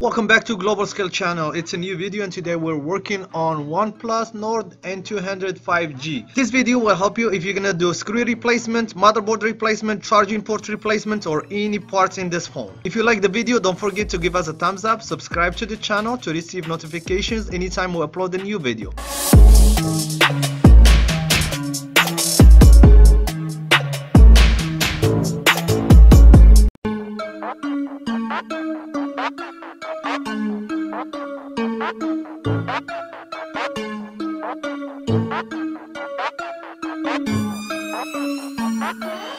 Welcome back to Global Skills channel. It's a new video and today we're working on OnePlus Nord N200 5G. This video will help you if you're gonna do screen replacement, motherboard replacement, charging port replacement or any parts in this phone. If you like the video, don't forget to give us a thumbs up, subscribe to the channel to receive notifications anytime we upload a new video. Yeah.